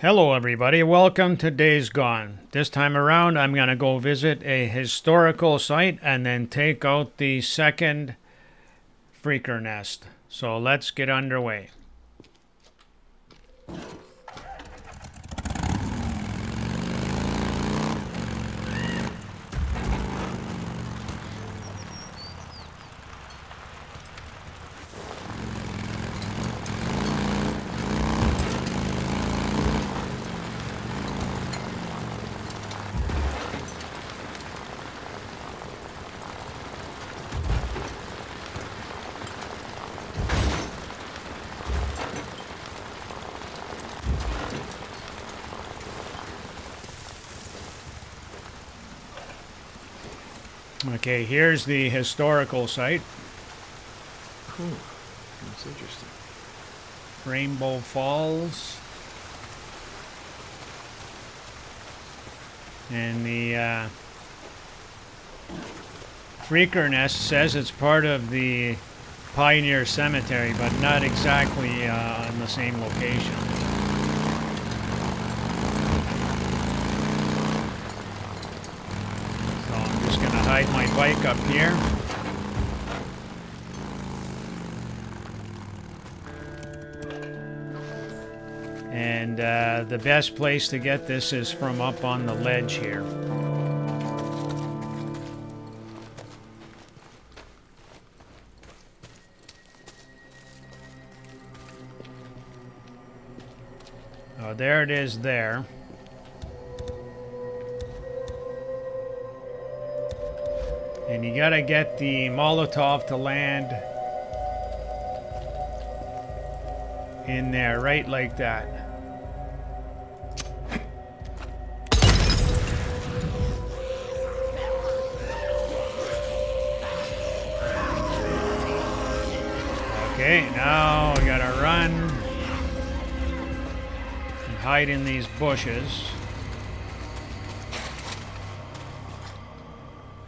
Hello, everybody. Welcome to Days Gone. This time around, I'm going to go visit a historical site and then take out the second freaker nest. So let's get underway. Okay, here's the historical site, Cool. That's interesting. Rainbow Falls. And the uh, Freaker Nest says it's part of the Pioneer Cemetery, but not exactly uh, in the same location. Hide my bike up here. And uh, the best place to get this is from up on the ledge here. Oh, there it is there. And you gotta get the Molotov to land in there, right like that. Okay, now we gotta run and hide in these bushes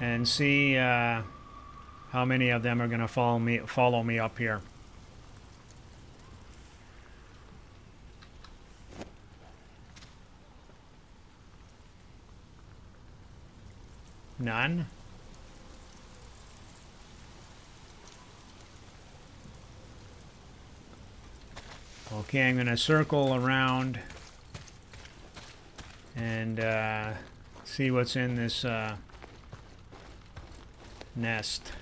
and see uh, how many of them are gonna follow me follow me up here. None. Okay, I'm going to circle around and uh, see what's in this uh, nest.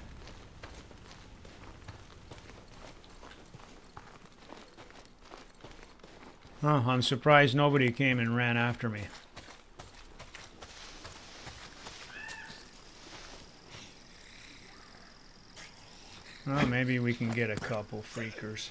Oh, I'm surprised nobody came and ran after me. Well, maybe we can get a couple freakers.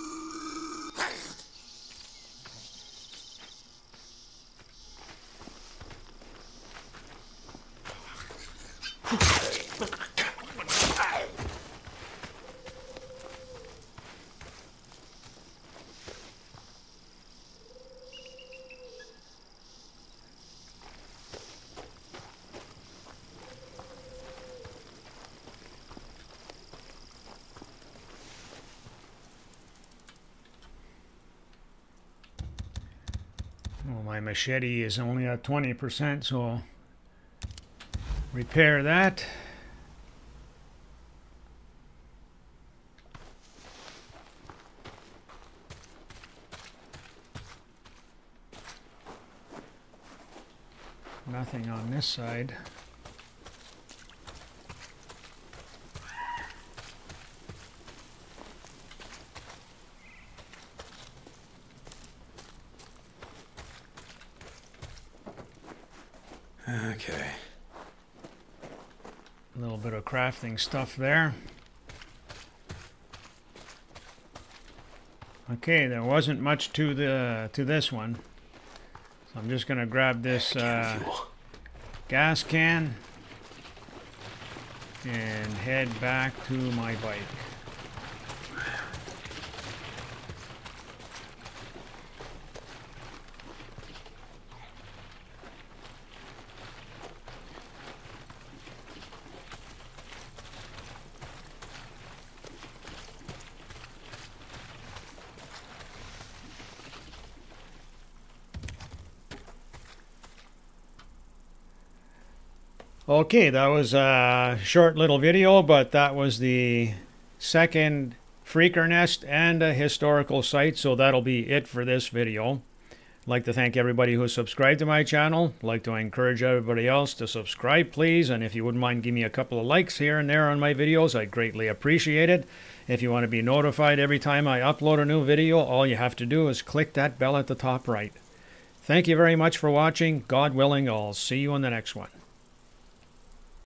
Well, my machete is only at 20%, so I'll repair that. Nothing on this side. Okay. A little bit of crafting stuff there. Okay, there wasn't much to the to this one. So I'm just gonna grab this uh, gas can and head back to my bike. Okay, that was a short little video, but that was the second freaker nest and a historical site, so that'll be it for this video. I'd like to thank everybody who subscribed to my channel. I'd like to encourage everybody else to subscribe, please, and if you wouldn't mind, give me a couple of likes here and there on my videos. I'd greatly appreciate it. If you want to be notified every time I upload a new video, all you have to do is click that bell at the top right. Thank you very much for watching. God willing, I'll see you in the next one.